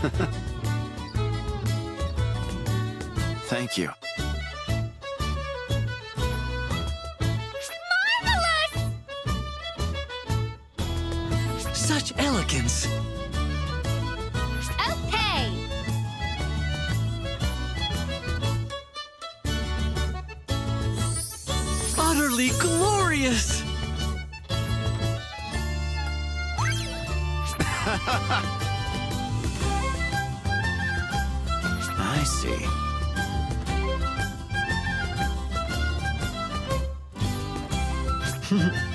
Thank you. Marvelous! Such elegance! Okay! Utterly glorious! I see.